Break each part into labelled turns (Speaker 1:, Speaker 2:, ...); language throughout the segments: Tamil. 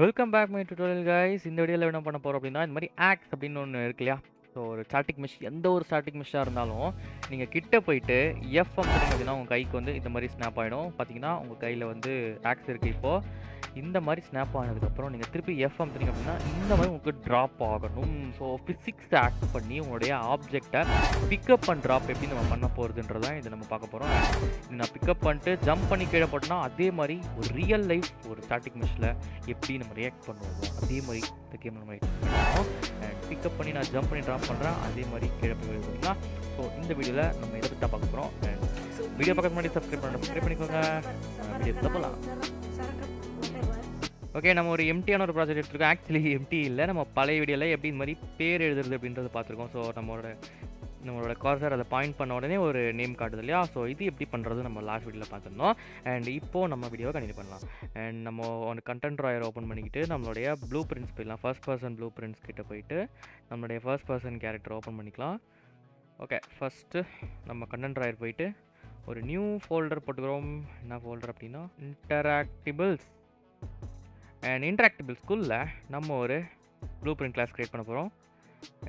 Speaker 1: Welcome back my tutorial guys இந்த வீடியோவில் என்ன பண்ண போகிறோம் அப்படின்னா இந்த மாதிரி ஆக்ஸ் அப்படின்னு ஒன்று இருக்கு இல்லையா? ஸோ ஒரு ஸ்டாட்டிக் மிஷ் எந்த ஒரு ஸ்டாட்டிக் மிஷ்ஷாக இருந்தாலும் நீங்கள் கிட்டே போயிட்டு எஃப் அமுத்துனீங்க உங்கள் கைக்கு வந்து இந்த மாதிரி ஸ்னாப் ஆகிடும் பார்த்தீங்கன்னா உங்கள் கையில் வந்து ஆக்ஸ் இருக்குது இப்போது இந்த மாதிரி ஸ்னாப் ஆனதுக்கப்புறம் நீங்கள் திருப்பி எஃப் அமுத்துனீங்க அப்படின்னா இந்த மாதிரி உங்களுக்கு ட்ராப் ஆகணும். ஸோ ஃபிசிக்ஸ் ஆக்ட் பண்ணி உங்களுடைய ஆப்ஜெக்டை பிக்கப் அண்ட் ட்ராப் எப்படி நம்ம பண்ண போகிறதுன்றதான் இதை நம்ம பார்க்க போகிறோம் இது நான் பிக்கப் பண்ணிட்டு ஜம்ப் பண்ணி கீழே போட்டோம்னா அதே மாதிரி ஒரு ரியல் லைஃப் ஒரு ஸ்டாட்டிக் மிஷில் எப்படி நம்ம ரியாக்ட் பண்ணுவோம் அதே மாதிரி இந்த கேம் நம்ம பண்ணுவோம். அண்ட் பிக்கப் பண்ணி நான் ஜம்ப் பண்ணி ட்ராப் பண்ணுறேன் அதே மாதிரி கீழே போய் விழுந்தீங்கன்னா ஸோ இந்த வீடியோவில் நம்ம இதை தான் பார்க்க போகிறோம் வீடியோ பார்க்க முன்னாடி சப்ஸ்கிரைப் பண்ண சப்ஸ்கிரைப் பண்ணிக்கோங்க. வீடியோ போகலாம். ஓகே நம்ம ஒரு எம்டியான ஒரு ப்ராஜெக்ட் எடுத்துருக்கோம். ஆக்சுவலி எம்டி இல்லை. நம்ம பழைய வீடியோவில் எப்படி இந்த மாதிரி பேர் எழுதுறது அப்படின்றத பார்த்துருக்கோம். ஸோ நம்மளோட நம்மளோட கார்சர் அதை பாயிண்ட் பண்ண உடனே ஒரு நேம் காட்டுது இல்லையா? ஸோ இது எப்படி பண்ணுறது நம்ம லாஸ்ட் வீடியோவில் பார்த்துருந்தோம். அண்ட் இப்போது நம்ம வீடியோவை கண்டினியூ பண்ணலாம். அண்ட் நம்ம ஒன்று கண்டென்ட் ராயர் ஓப்பன் பண்ணிக்கிட்டு நம்மளுடைய ப்ளூ பிரிண்ட்ஸ் போயிடலாம். ஃபர்ஸ்ட் பர்சன் ப்ளூ பிரிண்ட்ஸ் கிட்ட போயிட்டு நம்மளுடைய ஃபர்ஸ்ட் பர்சன் கேரக்டர் ஓப்பன் பண்ணிக்கலாம். ஓகே ஃபஸ்ட்டு நம்ம கண்டென்ட் ராயர் போயிட்டு ஒரு நியூ ஃபோல்டர் போட்டுக்கிறோம். என்ன ஃபோல்டர் அப்படின்னா? இன்டராக்டிபிள்ஸ் அண்ட் ஸ்கூலில் நம்ம ஒரு ப்ளூ பிரிண்ட் கிளாஸ் க்ரியேட் பண்ண போகிறோம்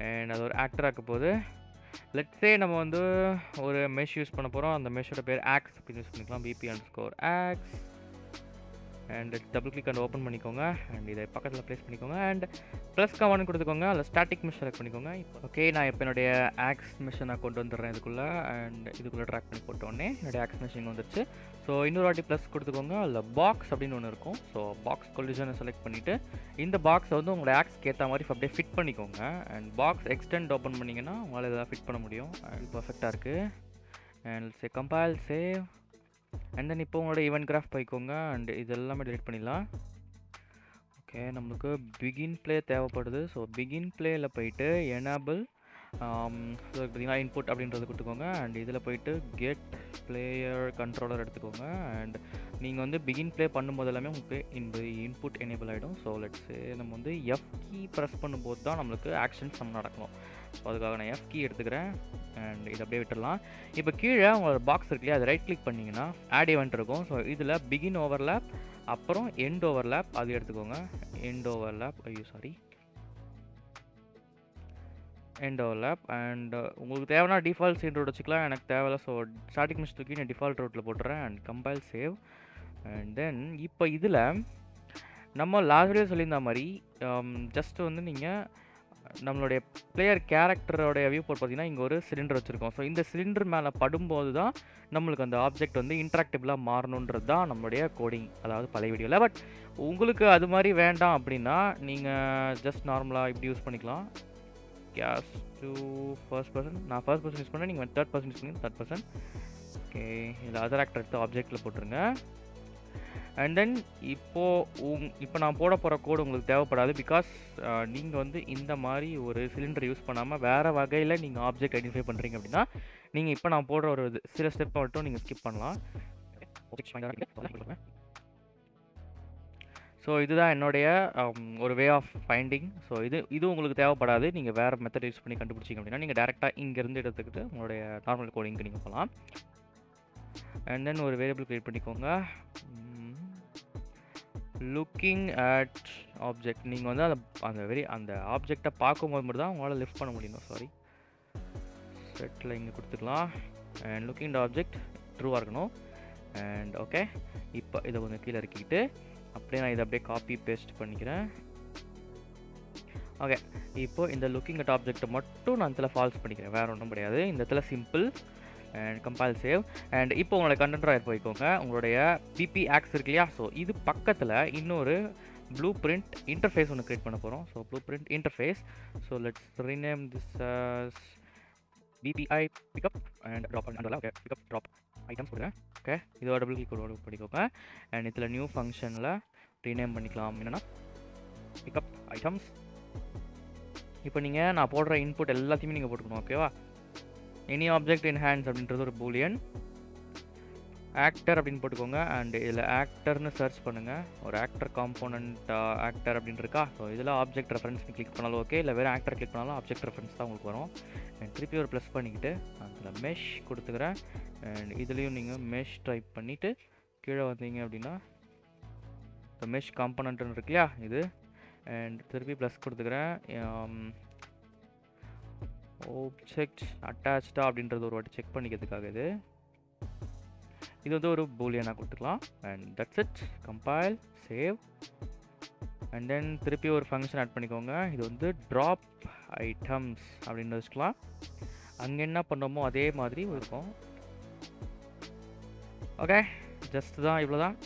Speaker 1: அண்ட் அது ஒரு ஆக்டராக்க போது லெட்ஸே நம்ம வந்து ஒரு மெஷ் யூஸ் பண்ண போகிறோம் அந்த மெஷோட பேர் ஆக்ஸ் அப்படின்னு யூஸ் பண்ணிக்கலாம் BP and score axe and double click and open பண்ணிக்கோங்க. அண்ட் இதை பக்கத்தில் ப்ளேஸ் பண்ணிக்கோங்க. அண்ட் ப்ளஸ் கமான் கொடுத்துக்கோங்க. அதில் ஸ்டாட்டிக் மிஷ் செலக்ட் பண்ணிக்கோங்க. ஓகே நான் இப்போ என்னுடைய ஆக்ஸ் மிஷினை கொண்டு வந்துடுறேன் இதுக்குள்ளே. அண்ட் இதுக்குள்ளே ட்ராக் பண்ணி போட்டோடனே என்னுடைய ஆக்ஸ் மிஷின் வந்துருச்சு. ஸோ இன்னொரு வாட்டி ப்ளஸ் கொடுத்துக்கோங்க. அதில் பாக்ஸ் அப்படின்னு ஒன்று இருக்கும். ஸோ பாக்ஸ் கொலிஷனை செலக்ட் பண்ணிவிட்டு இந்த பாக்ஸை வந்து உங்களோட ஆக்ஸ்க்கு ஏற்ற மாதிரி அப்படியே ஃபிட் பண்ணிக்கோங்க. அண்ட் பாக்ஸ் எக்ஸ்டெண்ட் ஓப்பன் பண்ணிங்கன்னா உங்களால் இதெல்லாம் ஃபிட் பண்ண முடியும். அண்ட் பர்ஃபெக்டாக இருக்குது and say compile save and then இப்போ உங்களோட ஈவெண்ட் கிராஃப் போய்க்கோங்க அண்ட் இது எல்லாமே டிலீட் பண்ணிடலாம். ஓகே நம்மளுக்கு பிகின் ப்ளே தேவைப்படுது. ஸோ பிகின் ப்ளேயில் போயிட்டு எனேபிள் ஸோ um, பார்த்தீங்கன்னா இன்புட் அப்படின்றது கொடுத்துக்கோங்க. அண்ட் இதில் போயிட்டு கெட் பிளேயர் கண்ட்ரோலர் எடுத்துக்கோங்க. அண்ட் நீங்கள் வந்து பிகின் ப்ளே பண்ணும்போது எல்லாமே உங்களுக்கு இந்த இன்புட் எனேபிள் ஆகிடும் ஸோ லெட்ஸ் நம்ம வந்து எஃப் கீ ப்ரெஸ் பண்ணும்போது தான் நம்மளுக்கு ஆக்ஷன்ஸ் நம்ம நடக்கணும். ஸோ அதுக்காக நான் எஃப் கீ எடுத்துக்கிறேன். அண்ட் இதை அப்படியே விட்டுடலாம். இப்போ கீழே உங்களோட பாக்ஸ் இருக்கு இல்லையா? அதை ரைட் கிளிக் பண்ணிங்கன்னா ஆட் ஈவெண்ட் இருக்கும். ஸோ இதில் பிகின் ஓவர்லேப் அப்புறம் எண்ட் ஓவர்லேப் அது எடுத்துக்கோங்க. எண்ட் ஓவர்லேப் ஐயோ சாரி எண்ட் ஓவர்லேப் அண்ட் உங்களுக்கு தேவைன்னா டிஃபால்ட் சீன் ரூட் வச்சுக்கலாம். எனக்கு தேவையில்ல ஸோ ஸ்டார்டிங் மிஸ் தூக்கி நான் டிஃபால்ட் ரூட்டில் போட்டுறேன். And compile save and then இப்போ இதில் நம்ம லாஸ்ட் வீடியோ சொல்லியிருந்த மாதிரி um, ஜஸ்ட் வந்து நீங்கள் நம்மளுடைய பிளேயர் கேரக்டரோடைய வியூ போட்டு பார்த்தீங்கன்னா இங்கே ஒரு சிலிண்டர் வச்சுருக்கோம். ஸோ இந்த சிலிண்டர் மேலே படும்போது தான் நம்மளுக்கு அந்த ஆப்ஜெக்ட் வந்து இன்ட்ராக்டிவ்லாக மாறணுன்றது தான் நம்மளுடைய கோடிங் அதாவது பழைய வீடியோவில் பட் உங்களுக்கு அது மாதிரி வேண்டாம் அப்படின்னா நீங்கள் ஜஸ்ட் நார்மலாக இப்படி யூஸ் பண்ணிக்கலாம். கேஸ் டூ ஃபர்ஸ்ட் பர்சன் நான் ஃபர்ஸ்ட் பர்சன் யூஸ் பண்ணேன் நீங்கள் தேர்ட் பர்சன் யூஸ் பண்ணி தேர்ட் பர்சன் ஓகே இதில் அதர் ஆக்டர் எடுத்து ஆப்ஜெக்டில் போட்டுருங்க. அண்ட் தென் இப்போது உங் இப்போ நான் போட போகிற கோடு உங்களுக்கு தேவைப்படாது பிகாஸ் நீங்கள் வந்து இந்த மாதிரி ஒரு சிலிண்டர் யூஸ் பண்ணாமல் வேறு வகையில் நீங்கள் ஆப்ஜெக்ட் ஐடென்டிஃபை பண்ணுறீங்க அப்படின்னா நீங்கள் இப்போ நான் போடுற ஒரு இது சில ஸ்டெப்பை மட்டும் நீங்கள் ஸ்கிப் பண்ணலாம். ஸோ இதுதான் என்னுடைய ஒரு வே ஆஃப் ஃபைண்டிங் ஸோ இது இது உங்களுக்கு தேவைப்படாது. நீங்கள் வேறு மெத்தட் யூஸ் பண்ணி கண்டுபிடிச்சிங்க அப்படின்னா நீங்கள் டேரெக்டாக இங்கேருந்து எடுத்துக்கிட்டு உங்களுடைய நார்மல் கோடிங்க்கு நீங்கள் போகலாம். அண்ட் தென் ஒரு வேரியபிள் க்ரியேட் பண்ணிக்கோங்க. லுக்கிங் அட் ஆப்ஜெக்ட் நீங்கள் வந்து அந்த அந்த வெரி அந்த ஆப்ஜெக்டை பார்க்கும்போது மட்டும் தான் உங்களால் லிஃப்ட் பண்ண முடியும்? சாரி செட்டில் இங்கே கொடுத்துக்கலாம். அண்ட் லுக்கிங் த ஆப்ஜெக்ட் ட்ரூவாக இருக்கணும். அண்ட் ஓகே இப்போ இதை கொஞ்சம் கீழே இறக்கிக்கிட்டு அப்படியே நான் இதை அப்படியே காப்பி பேஸ்ட் பண்ணிக்கிறேன். ஓகே இப்போ இந்த லுக்கிங் அட் ஆப்ஜெக்ட்டை மட்டும் நான் இதில் ஃபால்ஸ் பண்ணிக்கிறேன். வேறு ஒன்றும் கிடையாது. இந்த இடத்துல simple and compile save and இப்போ உங்களோட கண்டென்ட் ட்ராயர் போய்க்கோங்க. உங்களுடைய பிபி ஆக்ஸ் இருக்கு இல்லையா? ஸோ இது பக்கத்தில் இன்னொரு ப்ளூ பிரிண்ட் இன்டர்ஃபேஸ் ஒன்று க்ரியேட் பண்ண போகிறோம் so blueprint interface so let's rename this BPI pickup and drop and okay pickup drop items கொடுங்க ஓகே இதோட டபுள் கிளிக் ஓட பண்ணிக்கோங்க அண்ட் இதில் நியூ ஃபங்க்ஷனில் ரீநேம் பண்ணிக்கலாம். என்னென்னா பிக்கப் ஐட்டம்ஸ் இப்போ நீங்கள் நான் போடுற இன்புட் எல்லாத்தையுமே நீங்கள் போட்டுக்கணும். ஓகேவா எனி ஆப்ஜெக்ட் இன் ஹேண்ட்ஸ் அப்படின்றது ஒரு பூலியன் ஆக்டர் அப்படின்னு போட்டுக்கோங்க அண்ட் இதில் ஆக்டர்னு சர்ச் பண்ணுங்கள் ஒரு ஆக்டர் காம்போனண்ட் ஆக்டர் அப்படின்னு இருக்கா? ஸோ இதில் ஆப்ஜெக்ட் ரெஃபரன்ஸ் கிளிக் பண்ணாலும் ஓகே இல்லை வேறு ஆக்டர் கிளிக் பண்ணாலும் ஆப்ஜெக்ட் ரெஃபரன்ஸ் தான் உங்களுக்கு வரும். அண்ட் திருப்பி ஒரு ப்ளஸ் பண்ணிக்கிட்டு அதில் மெஷ் கொடுத்துக்கிறேன். அண்ட் இதுலேயும் நீங்கள் மெஷ் டைப் பண்ணிவிட்டு கீழே வந்தீங்க அப்படின்னா இந்த மெஷ் காம்போனண்ட்டுன்னு இருக்கு இல்லையா இது. அண்ட் திருப்பி ப்ளஸ் கொடுத்துக்கிறேன். ஆப்ஜெக்ட் அட்டாச்டா அப்படின்றது ஒரு வாட்டி செக் பண்ணிக்கிறதுக்காக இது. இது வந்து ஒரு பூலியனாக கொடுத்துக்கலாம். And that's it compile save and then திருப்பி ஒரு ஃபங்க்ஷன் ஆட் பண்ணிக்கோங்க. இது வந்து ட்ராப் ஐட்டம்ஸ் அப்படின்னு வச்சுக்கலாம். அங்கே என்ன பண்ணோமோ அதே மாதிரி இருக்கும். ஓகே ஜஸ்ட் தான் இவ்வளோ தான்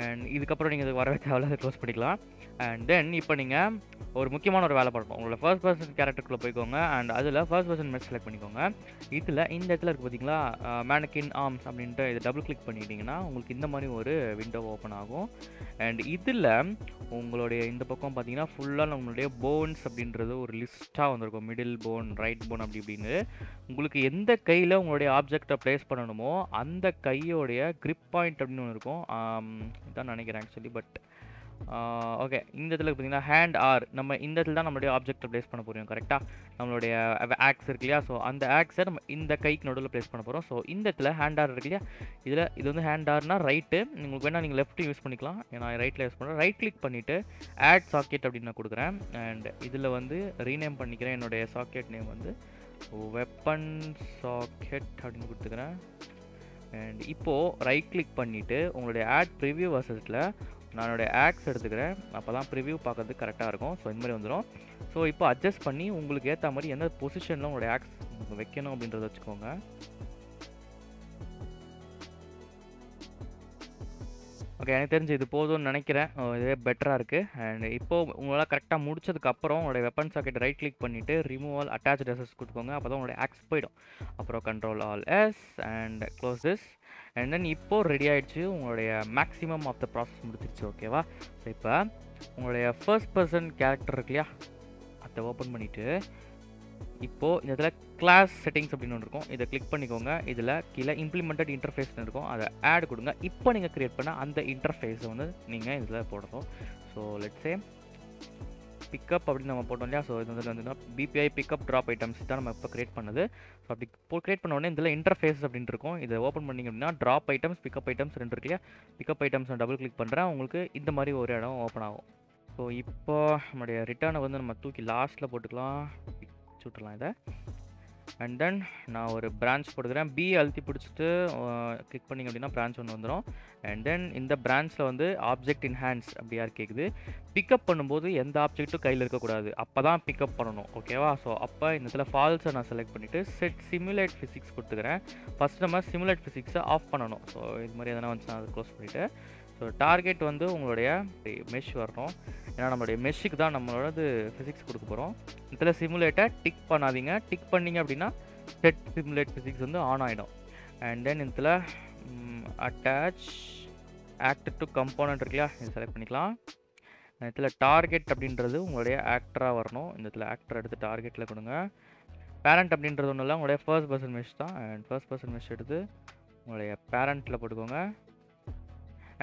Speaker 1: அண்ட் இதுக்கப்புறம் நீங்கள் இது வரவே தேவையில்ல க்ளோஸ் பண்ணிக்கலாம். அண்ட் தென் இப்போ நீங்கள் ஒரு முக்கியமான ஒரு வேலை பார்க்கணும் உங்களோட ஃபர்ஸ்ட் பர்சன் கேரக்டருக்குள்ளே போய்க்கோங்க. அண்ட் அதில் ஃபர்ஸ்ட் பர்சன் மேட்ச் செலக்ட் பண்ணிக்கோங்க. இதில் இந்த இடத்துல இருக்குது பார்த்தீங்களா மேனக்கின் ஆர்ம்ஸ் அப்படின்ட்டு இதை டபுள் கிளிக் பண்ணிட்டீங்கன்னா உங்களுக்கு இந்த மாதிரி ஒரு விண்டோ ஓப்பன் ஆகும். அண்ட் இதில் உங்களுடைய இந்த பக்கம் பார்த்தீங்கன்னா ஃபுல்லாக நம்மளுடைய போன்ஸ் அப்படின்றது ஒரு லிஸ்ட்டாக வந்திருக்கும். மிடில் போன் ரைட் போன் அப்படி இப்படின்னு. உங்களுக்கு எந்த கையில் உங்களுடைய ஆப்ஜெக்டை ப்ளேஸ் பண்ணணுமோ அந்த கையோடைய க்ரிப் பாயிண்ட் அப்படின்னு ஒன்று இருக்கும். இதான் நினைக்கிறேன் ஆக்சுவலி பட் ஓகே இந்த இடத்துல பார்த்தீங்கன்னா ஹேண்ட் ஆர் நம்ம இந்த இடத்துல தான் நம்மளுடைய ஆப்ஜெக்ட்டை ப்ளேஸ் பண்ண போகிறோம் கரெக்டாக நம்மளுடைய ஆக்ஸ் இருக்கு இல்லையா? ஸோ அந்த ஆக்ஸை நம்ம இந்த கைக்கு நடுவில் ப்ளேஸ் பண்ண போகிறோம் ஸோ இந்த இடத்துல ஹேண்ட் ஆர் இருக்கு இல்லையா? இதில் இது வந்து ஹேண்ட் ஆர்னா ரைட்டு உங்களுக்கு வேணால் நீங்கள் லெஃப்ட் யூஸ் பண்ணிக்கலாம். நான் ரைட்டில் யூஸ் பண்ணுறேன் ரைட் கிளிக் பண்ணிவிட்டு ஆட் சாக்கெட் அப்படின்னு நான் கொடுக்குறேன். அண்ட் இதில் வந்து ரீநேம் பண்ணிக்கிறேன். என்னுடைய சாக்கெட் நேம் வந்து வெப்பன் சாக்கெட் அப்படின்னு கொடுத்துக்கிறேன். அண்ட் இப்போது ரைட் கிளிக் பண்ணிவிட்டு உங்களுடைய ஆட் ப்ரிவியூ வசத்தில் நான் என்னுடைய ஆக்ஸ் எடுத்துக்கிறேன். அப்போ தான் ப்ரிவியூ பார்க்கறதுக்கு கரெக்டாக இருக்கும். ஸோ இந்த மாதிரி வந்துடும் ஸோ இப்போ அட்ஜஸ்ட் பண்ணி உங்களுக்கு ஏற்ற மாதிரி எந்த பொசிஷனில் உங்களுடைய ஆக்ஸ் வைக்கணும் அப்படின்றத வச்சுக்கோங்க. ஓகே எனக்கு தெரிஞ்சு இது போதும்னு நினைக்கிறேன். இதே பெட்டராக இருக்குது அண்ட் இப்போது உங்களால் கரெக்டாக முடிச்சதுக்கப்புறம் உங்களுடைய வெப்பன் சாக்கெட் ரைட் கிளிக் பண்ணிவிட்டு ரிமூவல் அட்டாச் டெசஸ் கொடுத்துக்கோங்க. அப்போ தான் உங்களுடைய ஆக்ஸ் போயிடும். அப்புறம் control all S and close this and then இப்போது ரெடி ஆகிடுச்சு உங்களுடைய மேக்ஸிமம் ஆஃப் த ப்ராசஸ் முடிச்சிருச்சு ஓகேவா ஸோ இப்போ உங்களுடைய ஃபர்ஸ்ட் பர்சன் கேரக்டர் இருக்கு இல்லையா? அதை ஓப்பன் பண்ணிவிட்டு இப்போது இந்த இதில் கிளாஸ் செட்டிங்ஸ் அப்படின்னு ஒன்று இருக்கும். இதை கிளிக் பண்ணிக்கோங்க. இதில் கீழே இம்ப்ளிமெண்டட் இன்டர்ஃபேஸ்னு இருக்கும். அதை ஆட் கொடுங்க. இப்போ நீங்கள் க்ரியேட் பண்ண அந்த இன்டர்ஃபேஸை வந்து நீங்கள் இதில் போடணும். ஸோ லெட்ஸே பிக்கப் அப்படின்னு நம்ம போட்டோம் இல்லையா? ஸோ இது வந்து வந்து பிபிஐ பிக்கப் ட்ராப் ஐட்டம்ஸ் தான் நம்ம இப்போ கிரியேட் பண்ணது. ஸோ அப்படி இப்போ கிரியேட் பண்ண உடனே இதில் இன்டர்ஃபேஸ் அப்படின்னு இருக்கும். இதை ஓப்பன் பண்ணிங்க அப்படின்னா ட்ராப் ஐட்டம்ஸ் பிக்கப் ஐட்டம்ஸ் ரெண்டு இருக்கு இல்லையா? பிக்கப் ஐட்டம்ஸ் நான் டபுள் கிளிக் பண்ணுறேன் உங்களுக்கு இந்த மாதிரி ஒரு இடம் ஓப்பன் ஆகும். ஸோ இப்போ நம்முடைய ரிட்டர்னை வந்து நம்ம தூக்கி லாஸ்ட்டில் போட்டுக்கலாம். சுட்டுலாம் இதை. அண்ட் தென் நான் ஒரு பிரான்ச் போட்டுக்கிறேன். பி அழுத்தி பிடிச்சிட்டு கிளிக் பண்ணிங்க அப்படின்னா பிரான்ச் ஒன்று வந்துடும் அண்ட் தென் இந்த பிரான்ச்சில் வந்து ஆப்ஜெக்ட் இன் ஹேண்ட்ஸ் அப்படி யார் கேட்குது பிக்கப் பண்ணும்போது எந்த ஆப்ஜெக்ட்டும் கையில் இருக்கக்கூடாது. அப்போ தான் பிக்கப் பண்ணணும் ஓகேவா ஸோ அப்போ இந்த இடத்துல ஃபால்ஸை நான் செலக்ட் பண்ணிவிட்டு செட் சிமுலேட் ஃபிசிக்ஸ் கொடுத்துக்கிறேன். ஃபஸ்ட் நம்ம சிமுலேட் ஃபிசிக்ஸை ஆஃப் பண்ணணும். ஸோ இது மாதிரி எதனா வந்துச்சுன்னா அதை க்ளோஸ் பண்ணிவிட்டு ஸோ டார்கெட் வந்து உங்களுடைய மெஷ் வரணும். ஏன்னா நம்மளுடைய மெஷ்ஷுக்கு தான் நம்மளோட ஃபிசிக்ஸ் கொடுக்க போகிறோம் இதில் சிமுலேட்டை டிக் பண்ணாதீங்க. டிக் பண்ணீங்க அப்படின்னா செட் சிமுலேட் ஃபிசிக்ஸ் வந்து ஆன் ஆகிடும் அண்ட் தென் இதில் அட்டாச் ஆக்ட் டு கம்போனன்ட் இருக்குல்லையா இது செலக்ட் பண்ணிக்கலாம். இதில் டார்கெட் அப்படின்றது உங்களுடைய ஆக்டராக வரணும். இந்த இதில் ஆக்டர் எடுத்து டார்கெட்டில் கொடுங்க. பேரண்ட் அப்படின்றது ஒன்றும் இல்லை. உங்களுடைய ஃபர்ஸ்ட் பர்சன் மெஷ் தான். அண்ட் ஃபர்ஸ்ட் பர்சன் மெஷ் எடுத்து உங்களுடைய பேரண்ட்டில் போட்டுக்கோங்க.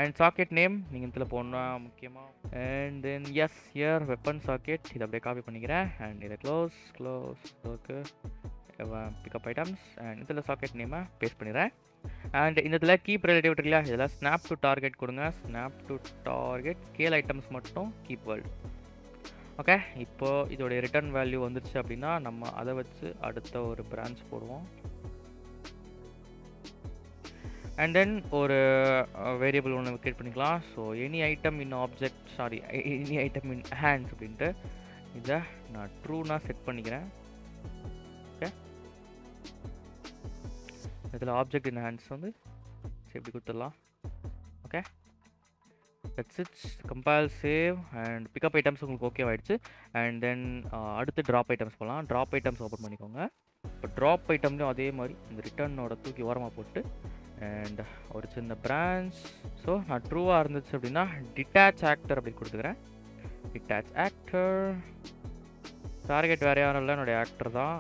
Speaker 1: அண்ட் சாக்கெட் நேம் நீங்கள் இதில் போடணும் முக்கியமாக அண்ட் தென் எஸ் இயர் வெப்பன் சாக்கெட் இதை அப்படியே காப்பி பண்ணிக்கிறேன். அண்ட் இதை close close okay pickup items and இதில் சாக்கெட் நேமை பேஸ்ட் பண்ணிடுறேன் அண்ட் இந்த இதில் கீப் ரிலேட்டிவ் இருக்கு இல்லையா இதில் ஸ்னாப் டு டார்கெட் கொடுங்க. ஸ்னாப் டு டார்கெட் கேல் ஐட்டம்ஸ் மட்டும் கீப் வேர்ல்டு ஓகே இப்போது இதோடைய ரிட்டர்ன் வேல்யூ வந்துருச்சு அப்படின்னா நம்ம அதை வச்சு அடுத்த ஒரு பிரான்ச் போடுவோம். அண்ட் தென் ஒரு வேரியபிள் ஒன்று கிரியேட் பண்ணிக்கலாம். So any item in object sorry any item in hands அப்படின்ட்டு இதை நான் ட்ரூனாக செட் பண்ணிக்கிறேன். ஓகே இதில் ஆப்ஜெக்ட் இன் ஹேண்ட்ஸ் வந்து எப்படி கொடுத்துடலாம். Okay that's its compare save and pickup items உங்களுக்கு ஓகே ஆகிடுச்சு அண்ட் தென் அடுத்து ட்ராப் ஐட்டம்ஸ் போகலாம் ட்ராப் ஐட்டம்ஸ் ஓப்பன் பண்ணிக்கோங்க. இப்போ ட்ராப் ஐட்டம்லேயும் அதே மாதிரி இந்த ரிட்டர்னோட தூக்கி ஓரமாக போட்டு அண்ட் ஒரு சின்ன பிரான்ச் ஸோ நான் ட்ரூவாக இருந்துச்சு அப்படின்னா டிட்டாச் ஆக்டர் அப்படி கொடுத்துக்கிறேன். டிட்டாச் ஆக்டர் டார்கெட் வேறு யாரும் இல்லை என்னுடைய ஆக்டர் தான்.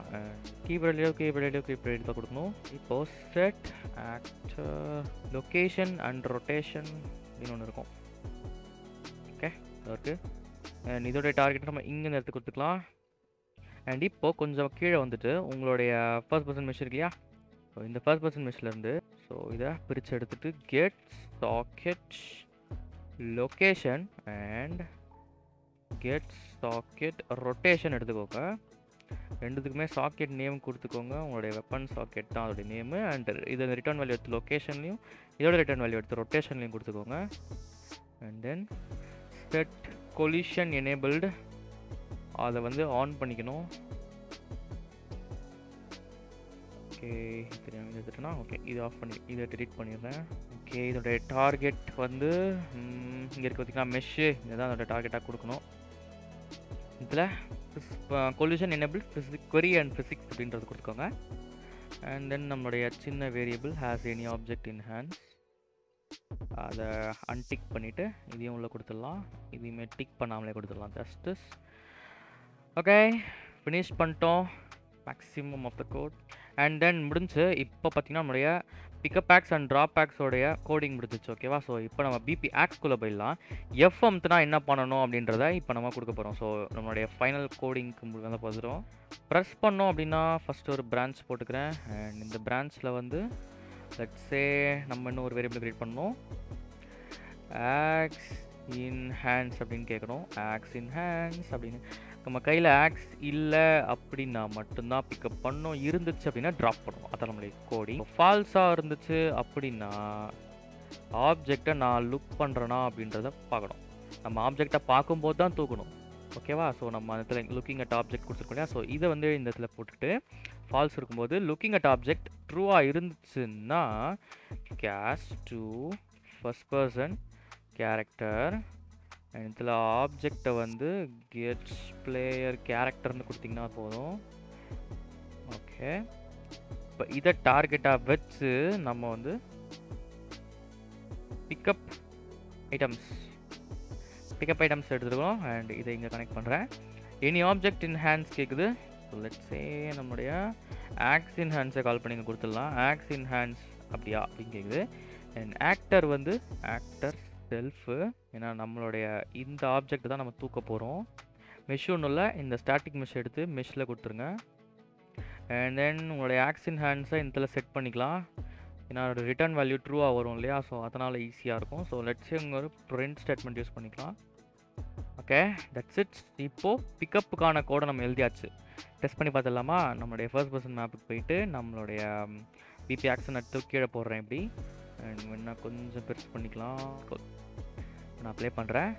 Speaker 1: கீபோர்ட்லேயோ கீபோர்ட்லேயோ கீபோர்ட் தான் கொடுக்கணும். இப்போது set actor location and rotation அப்படின்னு ஒன்று இருக்கும். ஓகே இருக்குது அண்ட் இதோடைய டார்கெட் நம்ம இங்கேருந்து எடுத்து கொடுத்துக்கலாம். அண்ட் இப்போது கொஞ்சம் கீழே வந்துட்டு உங்களுடைய ஃபர்ஸ்ட் பர்சன் மிஷின் இருக்கு இல்லையா? ஸோ இந்த ஃபர்ஸ்ட் பர்சன் மெஷ்லேருந்து ஸோ இதை பிரித்து எடுத்துகிட்டு get socket location and get socket rotation எடுத்துக்கோங்க. ரெண்டுத்துக்குமே சாக்கெட் நேம் கொடுத்துக்கோங்க. உங்களுடைய வெப்பன் சாக்கெட் தான் அதோடைய நேமு அண்ட் இது ரிட்டர்ன் வேல்யூ எடுத்து லொக்கேஷன்லையும் இதோட ரிட்டர்ன் வேல்யூ எடுத்து ரொட்டேஷன்லையும் கொடுத்துக்கோங்க. And then set collision enabled அதை வந்து ஆன் பண்ணிக்கணும். ஓகே தெரியாமல் எடுத்துட்டேன்னா ஓகே இது ஆஃப் பண்ணி இதை டெலிட் பண்ணிடுறேன். ஓகே இதோடைய டார்கெட் வந்து இங்கே இருக்க பார்த்திங்கன்னா மெஷ்ஷு இதுதான் அதோட டார்கெட்டாக கொடுக்கணும். இதில் collision enable physique query and physics அப்படின்றது கொடுத்துக்கோங்க. அண்ட் தென் நம்மளுடைய சின்ன variable has any object in hands அதை அன்டிக் பண்ணிவிட்டு இதையும் உள்ளே கொடுத்துடலாம். இதையுமே டிக் பண்ணாமலே கொடுத்துடலாம் ஜஸ்டிஸ் ஓகே ஃபினிஷ் பண்ணிட்டோம். Maximum of the code and then முடிஞ்சு இப்போ பார்த்தீங்கன்னா நம்மளுடைய பிக்கப் பேக்ஸ் அண்ட் ட்ராப் பேக்ஸோடைய கோடிங் முடிஞ்சிச்சு ஓகேவா ஸோ இப்போ நம்ம பிபி ஆக்ஸ்குள்ளே போயிடலாம். எஃப்எம்த்னா என்ன பண்ணணும் அப்படின்றத இப்போ நம்ம கொடுக்க போகிறோம் ஸோ நம்மளுடைய ஃபைனல் கோடிங்க்கு முடிவு பார்த்துட்டோம். ப்ரெஸ் பண்ணோம் அப்படின்னா ஃபஸ்ட்டு ஒரு பிரான்ச் போட்டுக்கிறேன். அண்ட் இந்த பிரான்ச்சில் வந்து லெட்ஸே நம்ம இன்னும் ஒரு வேரியபிள் க்ரியேட் பண்ணோம் ஆக்ஸ் இன் ஹேண்ட்ஸ் அப்படின்னு கேட்குறோம் ஆக்ஸ் இன் ஹேண்ட்ஸ் அப்படின்னு நம்ம கையில் ஆக்ஸ் இல்லை அப்படின்னா மட்டும்தான் பிக்கப் பண்ணோம். இருந்துச்சு அப்படின்னா ட்ராப் பண்ணுவோம் அதான் நம்மளுடைய கோடிங் ஃபால்ஸாக இருந்துச்சு அப்படின்னா ஆப்ஜெக்டை நான் லுக் பண்ணுறேனா அப்படின்றத பார்க்கணும். நம்ம ஆப்ஜெக்டை பார்க்கும்போது தான் தூக்கணும். ஓகேவா ஸோ நம்ம அந்த இடத்துல லுக்கிங் அட் ஆப்ஜெக்ட் கொடுத்துருக்கோம் இல்லையா? ஸோ இதை வந்து இந்த இடத்துல போட்டுட்டு ஃபால்ஸ் இருக்கும்போது லுக்கிங் அட் ஆப்ஜெக்ட் ட்ரூவாக இருந்துச்சுன்னா cast to first person character இதில் ஆப்ஜெக்டை வந்து கெட்ஸ் பிளேயர் கேரக்டர்னு கொடுத்தீங்கன்னா போதும். ஓகே இப்போ இதை டார்கெட்டாக வச்சு நம்ம வந்து பிக்கப் ஐட்டம்ஸ் பிக்கப் ஐட்டம்ஸ் எடுத்துருக்கோம். அண்ட் இதை இங்கே கனெக்ட் பண்ணுறேன் எனி ஆப்ஜெக்ட் இன் ஹேண்ட்ஸ் கேட்குது லெட்ஸே நம்முடைய ஆக்ஸ் இன் ஹேண்ட்ஸை கால் பண்ணி இங்கே கொடுத்துடலாம். ஆக்ஸ் இன் ஹேண்ட்ஸ் அப்படியா? அப்படின்னு கேட்குது அண்ட் ஆக்டர் வந்து ஆக்டர் செல்ஃபு ஏன்னா நம்மளுடைய இந்த ஆப்ஜெக்ட் தான் நம்ம தூக்க போகிறோம் மெஷ் ஒன்றும் இல்லை இந்த ஸ்டாட்டிக் மெஷ் எடுத்து மெஷ்ஷில் கொடுத்துருங்க. அண்ட் தென் உங்களுடைய ஆக்சின் ஹேண்ட்ஸை இதில் செட் பண்ணிக்கலாம். ஏன்னா ரிட்டர்ன் வேல்யூ ட்ரூவாக வரும் இல்லையா? ஸோ அதனால் ஈஸியாக இருக்கும். ஸோ லெட்ஸ் இங்கே ஒரு பிரிண்ட் ஸ்டேட்மெண்ட் யூஸ் பண்ணிக்கலாம். ஓகே தட்ஸ் இட்ஸ் இப்போது பிக்கப்புக்கான கோடை நம்ம எழுதியாச்சு. டெஸ்ட் பண்ணி பார்த்துடலாமா? நம்மளுடைய ஃபர்ஸ்ட் பர்சன் மேப்புக்கு போயிட்டு நம்மளுடைய பிபி ஆக்ஷன் எடுத்து கீழே போடுறேன் இப்படி. அண்ட் வேணா கொஞ்சம் பெருசு பண்ணிக்கலாம். நான் அப்ளை பண்ணுறேன்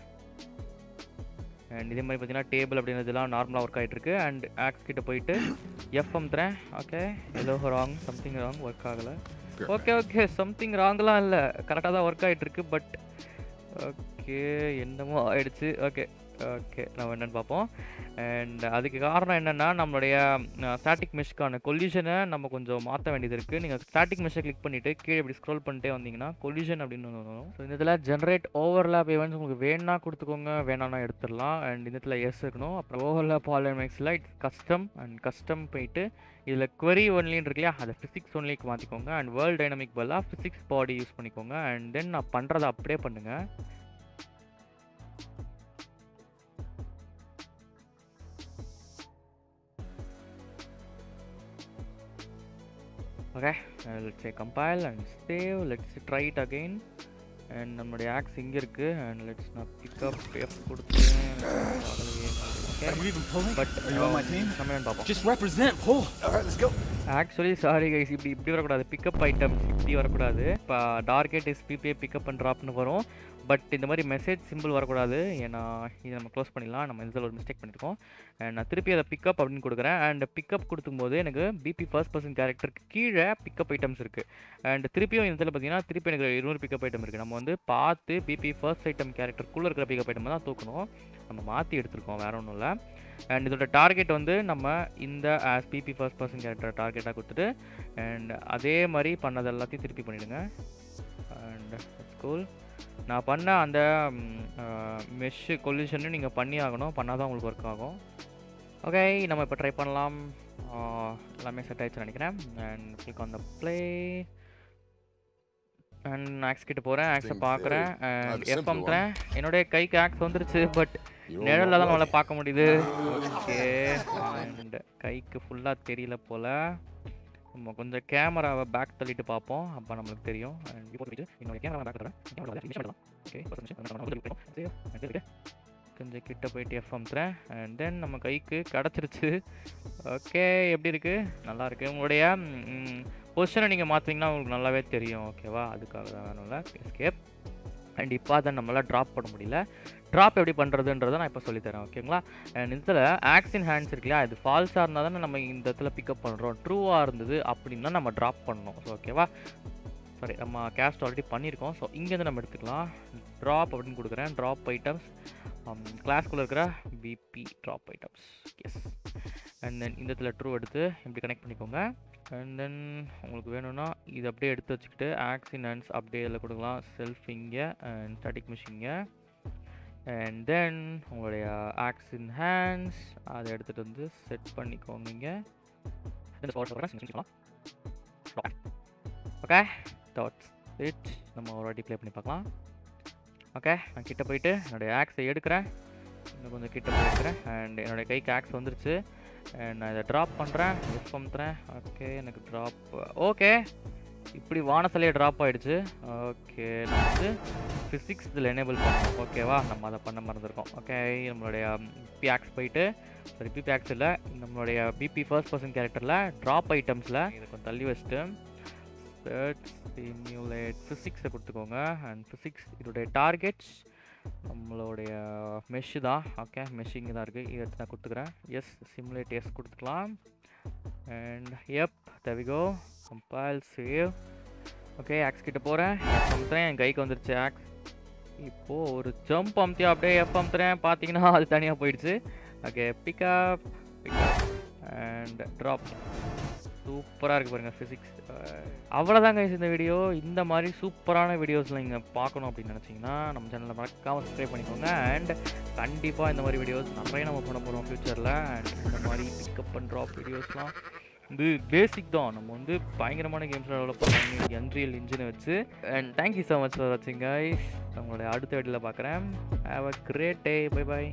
Speaker 1: அண்ட் இதே மாதிரி பார்த்தீங்கன்னா டேபிள் அப்படின்றதுலாம் நார்மலாக ஒர்க் ஆகிட்டு இருக்கு அண்ட் ஆக்ஸ் கிட்ட போயிட்டு எஃப்எம் தரேன் ஓகே ஏதோ ராங் சம்திங் ராங் ஒர்க் ஆகலை. ஓகே ஓகே சம்திங் ராங்லாம் இல்லை. கரெக்டாக தான் ஒர்க் ஆகிட்டு இருக்கு பட் ஓகே என்னமோ ஆயிடுச்சு. ஓகே ஓகே நம்ம என்னென்னு பார்ப்போம். அண்ட் அதுக்கு காரணம் என்னென்னா நம்மளுடைய ஸ்டாட்டிக் மெஷ்க்கான கொல்யூஷனை நம்ம கொஞ்சம் மாற்ற வேண்டியது இருக்குது நீங்கள் ஸ்டாட்டிக் மெஷ்ஷை கிளிக் பண்ணிவிட்டு கீழே இப்படி ஸ்க்ரோல் பண்ணிட்டே வந்தீங்கன்னா கொல்யூஷன் அப்படின்னு ஒன்று வரும். ஸோ இந்த இதில் ஜென்ரேட் ஓவர்லேப் ஈவெண்ட்ஸ் உங்களுக்கு வேணா கொடுத்துக்கோங்க வேணாம்னா எடுத்துடலாம். அண்ட் இந்த இடத்துல எஸ் இருக்கணும். அப்புறம் ஓவர்லேப் பாலிமெக்ஸில் இட்ஸ் கஸ்டம் அண்ட் கஸ்டம் போயிட்டு இதில் குவரி ஒன்லின்னு இருக்கு இல்லையா? அதை ஃபிசிக்ஸ் ஒன்லிக்கு மாற்றிக்கோங்க அண்ட் வேர்ல்ட் டைனமிக் பதிலாக ஃபிசிக்ஸ் பாடி யூஸ் பண்ணிக்கோங்க. அண்ட் தென் நான் பண்ணுறதை அப்படியே பண்ணுங்கள் Okay let's say compile and save let's try it again and நம்மளுடைய ஆக்ஸ் இங்கே இருக்குது அண்ட் லெட்ஸ் நான் பிக்கப் எஃப் கொடுத்துருக்கேன்
Speaker 2: Are you even pulling?
Speaker 1: But
Speaker 2: Are you on my team?
Speaker 1: நம்ம என்னன்னு பார்ப்போம்
Speaker 2: Just represent, pull.
Speaker 3: All right, let's go.
Speaker 1: Actually sorry guys இப்படி இப்படி வரக்கூடாது. பிக்கப் ஐட்டம்ஸ் இப்படி வரக்கூடாது. இப்போ target is BPA pickup and ட்ராப்னு வரும். பட் இந்த மாதிரி மெசேஜ் சிம்பிள் வரக்கூடாது. ஏன்னா இதை நம்ம க்ளோஸ் பண்ணிடலாம். நம்ம இதில் ஒரு மிஸ்டேக் பண்ணியிருக்கோம். நான் திருப்பி அதை பிக்கப் அப்படின்னு கொடுக்குறேன். அண்ட் பிக்கப் கொடுக்கும்போது எனக்கு பிபி ஃபர்ஸ்ட் பர்சன் கேரக்டருக்கு கீழே பிக்கப் ஐட்டம்ஸ் இருக்குது அண்ட் திருப்பியும் இதில் பார்த்தீங்கன்னா திருப்பி எனக்கு இருநூறு பிக்கப் ஐட்டம் இருக்குது நம்ம வந்து பார்த்து பிபி ஃபர்ஸ்ட் ஐட்டம் கேரக்டருக்குள்ளே இருக்கிற பிக்கப் ஐட்டம் தான் தூக்கணும். நம்ம மாற்றி எடுத்திருக்கோம் வேறு ஒன்றும் இல்லை. அண்ட் இதோட டார்கெட் வந்து நம்ம இந்த as BP first person character டார்கெட்டாக கொடுத்துட்டு அண்ட் அதே மாதிரி பண்ணது எல்லாத்தையும் திருப்பி பண்ணிவிடுங்க அண்ட் ஸ்கூல் நான் பண்ண அந்த மெஷ்ஷு கொல்யூஷன்னு நீங்கள் பண்ணி ஆகணும். பண்ணால் தான் உங்களுக்கு ஒர்க் ஆகும். ஓகே நம்ம இப்போ ட்ரை பண்ணலாம். எல்லாமே செட் ஆயிடுச்சுன்னு நினைக்கிறேன். And click on the play and axe கிட்ட போகிறேன் ஆக்ஸை பார்க்குறேன்
Speaker 3: very-
Speaker 1: and
Speaker 3: not a
Speaker 1: F
Speaker 3: simple
Speaker 1: அமுத்துறேன் என்னுடைய கைக்கு ஆக்ஸ் வந்துருச்சு பட் நிழலில் தான். நம்மளால் பார்க்க முடியுது. ஓகே அண்ட் கைக்கு ஃபுல்லாக தெரியல போல். நம்ம கொஞ்சம் கேமராவை பேக் தள்ளிட்டு பார்ப்போம். அப்போ நம்மளுக்கு தெரியும். என்னோட கேமரா பேக் ஓகே கொஞ்சம் கிட்ட போயிட்டு எஃப் அமுத்துறேன் அண்ட் தென் நம்ம கைக்கு கிடச்சிருச்சு. ஓகே எப்படி இருக்குது நல்லா இருக்கு. உங்களுடைய பொசிஷனை நீங்கள் மாற்றிங்கன்னா உங்களுக்கு நல்லாவே தெரியும். ஓகேவா அதுக்காக தான் வேணும்ல எஸ்கேப் அண்ட் இப்போ அதை நம்மளால் ட்ராப் பண்ண முடியல. ட்ராப் எப்படி பண்ணுறதுன்றதை நான் இப்போ சொல்லித்தரேன் ஓகேங்களா அண்ட் இதில் ஆக்சின் ஹேண்ட்ஸ் இருக்கு இல்லையா இது ஃபால்ஸாக இருந்தால் தானே நம்ம இந்த இடத்துல பிக்கப் பண்ணுறோம் ட்ரூவாக இருந்தது அப்படின்னா நம்ம ட்ராப் பண்ணணும் ஸோ ஓகேவா சாரி நம்ம கேஸ்ட் ஆல்ரெடி பண்ணியிருக்கோம். ஸோ இங்கேருந்து நம்ம எடுத்துக்கலாம். ட்ராப் அப்படின்னு கொடுக்குறேன். ட்ராப் ஐட்டம்ஸ் கிளாஸ்க்குள்ளே இருக்கிற BP drop items S and then இந்த இடத்துல ட்ரூ எடுத்து இப்படி கனெக்ட் பண்ணிக்கோங்க. அண்ட் தென் உங்களுக்கு வேணும்னா இது அப்படியே எடுத்து வச்சுக்கிட்டு ஆக்சின் அப்படியே இதில் கொடுக்கலாம். செல்ஃப் இங்கே அண்ட் ஸ்டாட்டிக் மிஷிங்க அண்ட் தென் உங்களுடைய ஆக்சின் ஹேண்ட்ஸ் அதை எடுத்துகிட்டு வந்து செட் பண்ணிக்கோங்க இங்கே. ஓகே டாட்ஸ் இட் நம்ம ஒரு வாட்டி ப்ளே பண்ணி பார்க்கலாம். ஓகே நான் கிட்டே போயிட்டு என்னுடைய ஆக்ஸை எடுக்கிறேன். இன்னும் கொஞ்சம் கிட்ட போயிருக்கிறேன் அண்ட் என்னுடைய கைக்கு ஆக்ஸ் வந்துருச்சு. நான் இதை ட்ராப் பண்ணுறேன் எஃப் அமுத்துறேன் ஓகே எனக்கு ட்ராப் ஓகே இப்படி வானத்திலே ட்ராப் ஆகிடுச்சு ஓகே நான் வந்து ஃபிசிக்ஸ் இதில் எனேபிள் பண்ணோம் ஓகேவா நம்ம அதை பண்ண மறந்துருக்கோம். ஓகே நம்மளுடைய பிஆக்ஸ் போயிட்டு சாரி பிபி ஆக்ஸ் இல்லை நம்மளுடைய பிபி ஃபர்ஸ்ட் பர்சன் கேரக்டரில் ட்ராப் ஐட்டம்ஸில் இதை கொஞ்சம் தள்ளி வச்சுட்டு சர்ச் சிமுலேட் ஃபிசிக்ஸை கொடுத்துக்கோங்க. அண்ட் ஃபிசிக்ஸ் இதோடைய டார்கெட்ஸ் நம்மளுடைய மெஷ்ஷு தான். ஓகே மெஷ் இங்கே தான் இருக்குது இதை எடுத்து நான் கொடுத்துக்கிறேன். எஸ் சிமுலேட் எஸ் கொடுத்துக்கலாம். அண்ட் எப் தவிகோ கம்பைல் சேவ் ஓகே ஆக்ஸ் கிட்ட போகிறேன் அமுத்துறேன். என் கைக்கு வந்துருச்சு ஆக்ஸ் இப்போது ஒரு ஜம்ப் அமுத்தியா அப்படியே எப் அமுத்துறேன். பார்த்தீங்கன்னா அது தனியாக போயிடுச்சு. Okay pickup pickup and drop சூப்பராக இருக்குது பாருங்கள் ஃபிசிக்ஸ் அவ்வளோதாங்க இந்த வீடியோ இந்த மாதிரி சூப்பரான வீடியோஸ்லாம் நீங்கள் பார்க்கணும் அப்படின்னு நினச்சிங்கன்னா நம்ம சேனலில் மறக்காமல் சப்ஸ்கிரைப் பண்ணிக்கோங்க. அண்ட் கண்டிப்பாக இந்த மாதிரி வீடியோஸ் நிறைய நம்ம பண்ண போகிறோம் ஃப்யூச்சரில் அண்ட் இந்த மாதிரி பிக்கப் அண்ட் ட்ராப் வீடியோஸ்லாம் இது பேசிக் தான். நம்ம வந்து பயங்கரமான கேம்ஸ் டெவலப் பண்ணுறாங்க என்ரியல் இன்ஜினை வச்சு. And thank you so much for வாட்சிங் கைஸ் நம்மளுடைய அடுத்த வீடியோவில் பார்க்குறேன். Have a great day bye bye